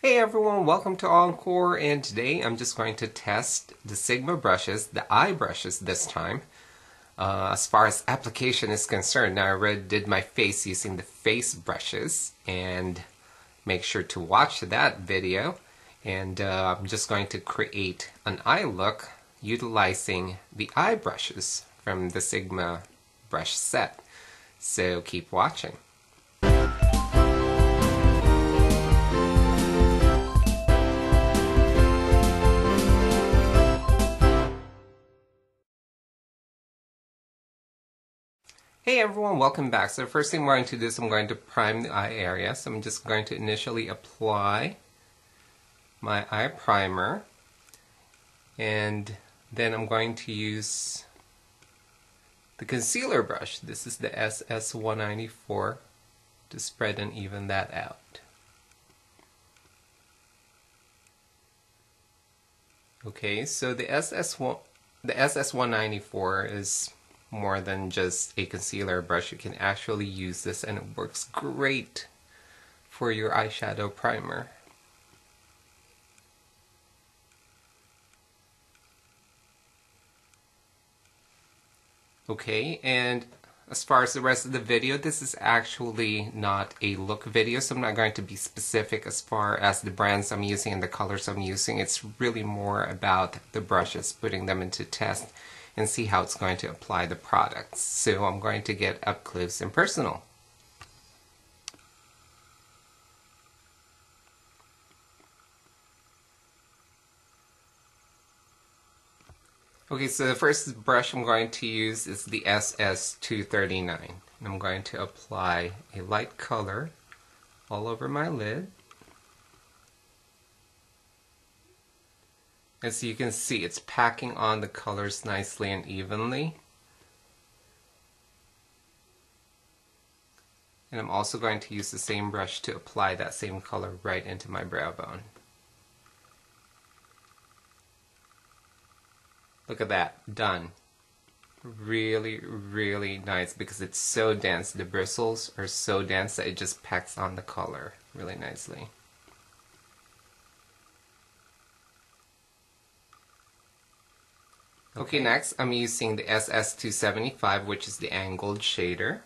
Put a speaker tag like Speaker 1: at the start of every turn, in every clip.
Speaker 1: Hey everyone, welcome to EnKore and today I'm just going to test the Sigma brushes, the eye brushes this time. Uh, as far as application is concerned, now I already did my face using the face brushes and make sure to watch that video and uh, I'm just going to create an eye look utilizing the eye brushes from the Sigma brush set. So keep watching. Hey everyone, welcome back. So the first thing I'm going to do is I'm going to prime the eye area. So I'm just going to initially apply my eye primer and then I'm going to use the concealer brush. This is the SS194 to spread and even that out. Okay, so the SS1 the SS194 is more than just a concealer brush. You can actually use this and it works great for your eyeshadow primer. Okay, and as far as the rest of the video, this is actually not a look video, so I'm not going to be specific as far as the brands I'm using and the colors I'm using. It's really more about the brushes, putting them into test and see how it's going to apply the products. So I'm going to get up close and personal. Okay, so the first brush I'm going to use is the SS239. And I'm going to apply a light color all over my lid. As you can see, it's packing on the colors nicely and evenly. And I'm also going to use the same brush to apply that same color right into my brow bone. Look at that, done. Really, really nice because it's so dense. The bristles are so dense that it just packs on the color really nicely. Okay, next I'm using the SS275, which is the angled shader.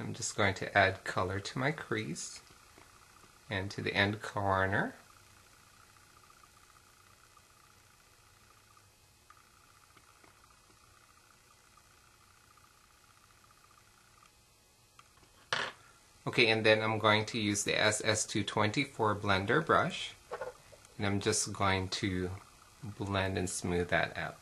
Speaker 1: I'm just going to add color to my crease and to the end corner. Okay, and then I'm going to use the SS224 blender brush. And I'm just going to blend and smooth that out.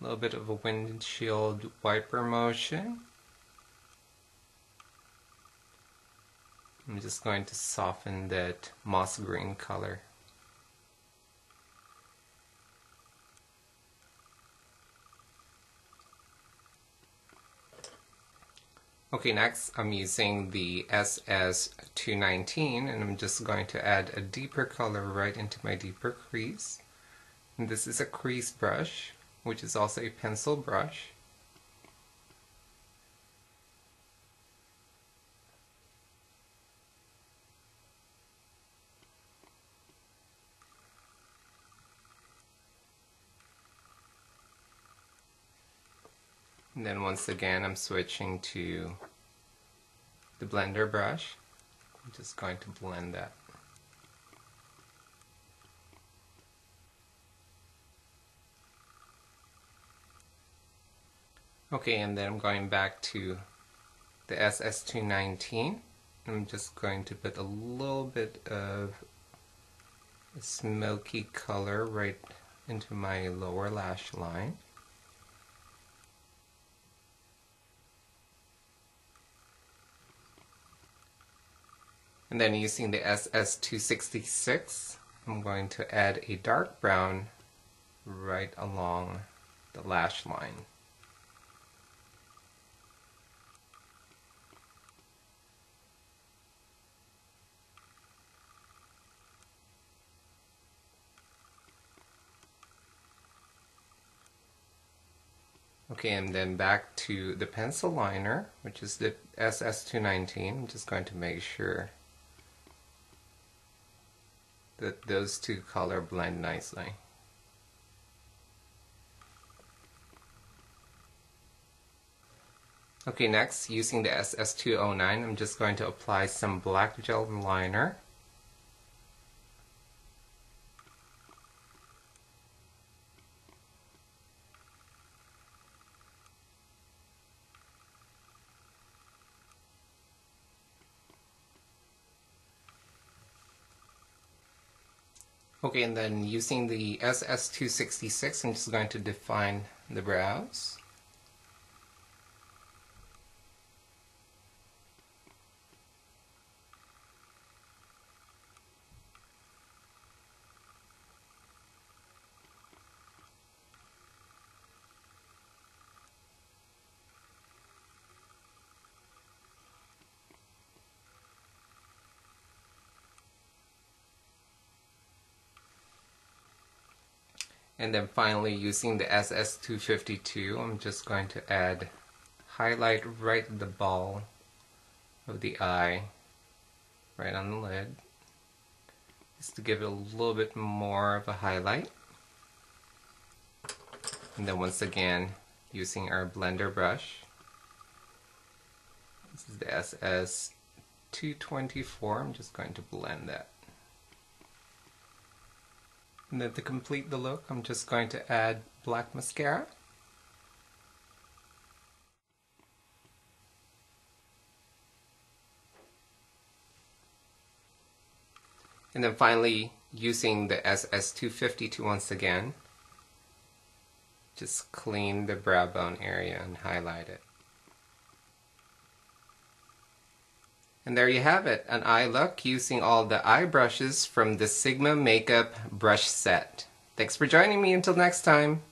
Speaker 1: A little bit of a windshield wiper motion. I'm just going to soften that moss green color. Okay, next I'm using the SS219 and I'm just going to add a deeper color right into my deeper crease. And this is a crease brush, which is also a pencil brush. And then once again, I'm switching to the blender brush. I'm just going to blend that. Okay, and then I'm going back to the SS219. I'm just going to put a little bit of a smoky color right into my lower lash line. And then using the SS266, I'm going to add a dark brown right along the lash line. Okay, and then back to the pencil liner, which is the SS219. I'm just going to make sure that those two color blend nicely. Okay, next, using the SS209, I'm just going to apply some black gel liner. Okay, and then using the SS266, I'm just going to define the brows. And then finally using the SS252, I'm just going to add highlight right the ball of the eye, right on the lid, just to give it a little bit more of a highlight. And then once again, using our blender brush, this is the SS224, I'm just going to blend that. And then to complete the look, I'm just going to add black mascara. And then finally, using the SS252 once again, just clean the brow bone area and highlight it. And there you have it, an eye look using all the eye brushes from the Sigma Makeup brush set. Thanks for joining me until next time.